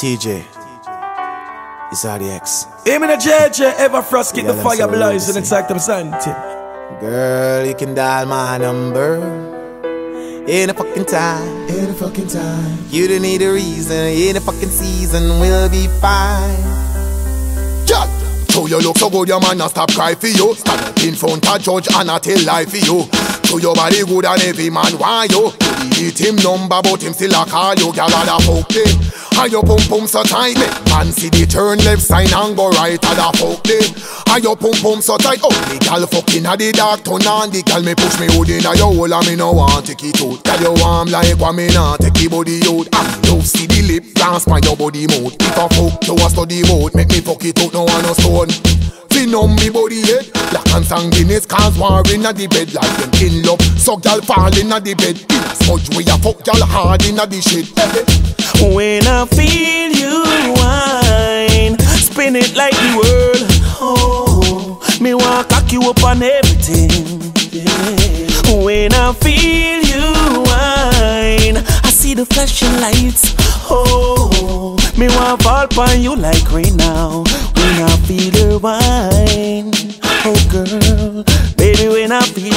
TJ. It's RDX. Him in a JJ, Evafrass, keep the Yeah, fire that's blazing all inside them something. Girl, you can dial my number. In a fucking time. In a fucking time. You don't need a reason. In a fucking season, we'll be fine. Girl, so you look so good, your man not stop cry for you. Stand up in front of judge and I tell lie for you. So your body good and every man want you. You him number, but him still a call you. And a fuck them. And your pum pum so tight, me. Man see the turn left side and go right, a fuck them. And your pum pum so tight, oh the girl fucking at the dark turn on the girl me push me hood in a your hole and me no want take it out. Girl you warm like what me not take your body out. And you see the lip dance by your body mode. If a fuck you a study mode, make me fuck it out, no one no stone. Fin on me body head Black and sanguineous cause war in the bed Like them in love So gal fall in the bed In a smudge where you fuck gal hard in the shit When I feel you whine, spin it like the world. Oh, me want cock you up on everything. Yeah. When I feel you whine, I see the flashing lights. Oh, me want fall upon you like rain now. When I feel you whine, oh girl, baby, when I feel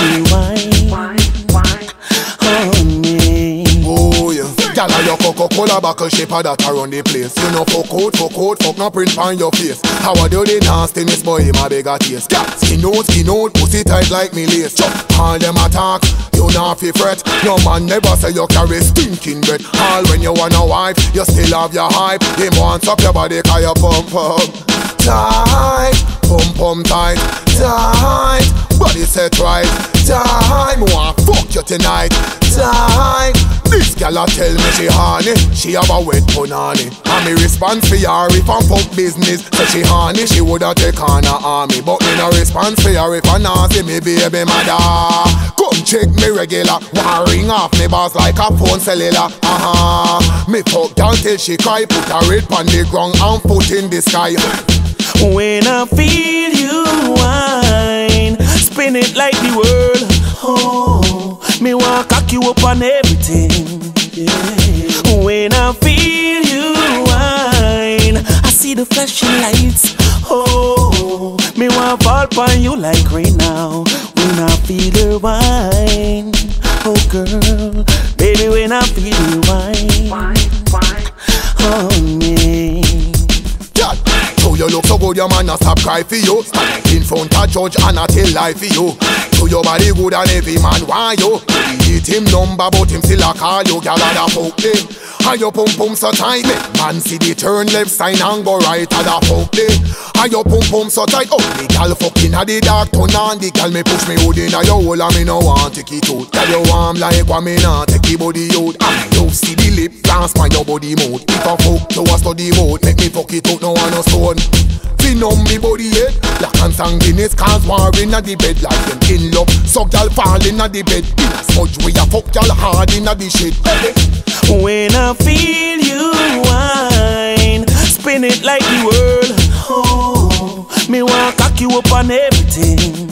Coca-Cola buckle shape of that around the place. You know fuck out, fuck out, fuck no print on your face. How I do the nastiness boy, him a a taste. Gal, skin out, skin out, pussy tight like me lace. Chop, all them attack, you not fi fret. No man never say you carry stinking breath All when you want a wife, you still have your hype. Him wants up your body cause you pump up. Tight, pump pump tight, tight Body set right, time Want fuck you tonight, time This gal a tell me she horny. She have a wet punani. And me response for her if I'm fuck business. So she horny, she woulda take on a army. But me no response for her if I nasty me baby mother. Come check me regular. One ring off me boss like a phone cellular. Uh-huh. Me fuck gal till she cry. Put her head on the ground and foot in the sky. When I feel you whine, spin it like the world. Oh, me want cock you up on everything. Yeah. When I feel you whine, I see the flashing lights. Oh, me want fall upon you like right now. When I feel you whine, oh girl, baby, when I feel you whine, good, your man not stop cry for you. In front of judge and I tell lie for you. So your body good and every man want you. Hit him number, but him still a call you. Girl, and a fuck. And your pum pum so tight. Man see the turn left side and go right, and a fuck them. And your pum pum so tight, oh the girl fucking at the dark turn on. The girl me push me hood in a your hole and me no want take it out. Girl you warm like what me not take your body out. Ah, and you see the lip dance by your body mode. If a fuck you a study mode, make me fuck it out, no one no stone. Fin on me body head Black and sanguineous cause war in the bed Like them in love So gal fall in the bed In a smudge where you fuck gal hard in the shit When cock you up on everything.